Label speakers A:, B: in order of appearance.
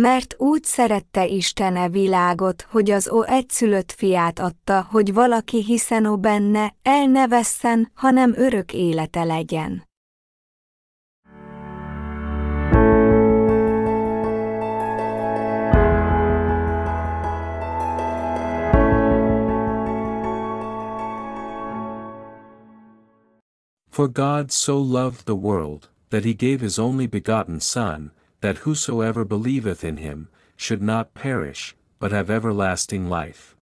A: Mert úgy szerette Istene világot, hogy az ó egyszülött fiát adta, hogy valaki hiszen ó benne, el ne vesszen, hanem örök élete legyen.
B: For God so loved the world, that he gave his only begotten Son, that whosoever believeth in him, should not perish, but have everlasting life.